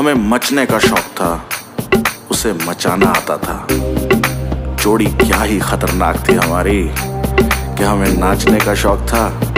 हमें मचने का शौक था। उसे मचाना आता था। जोड़ी क्या ही खतरनाक थी हमारी। कि हमें नाचने का शौक था।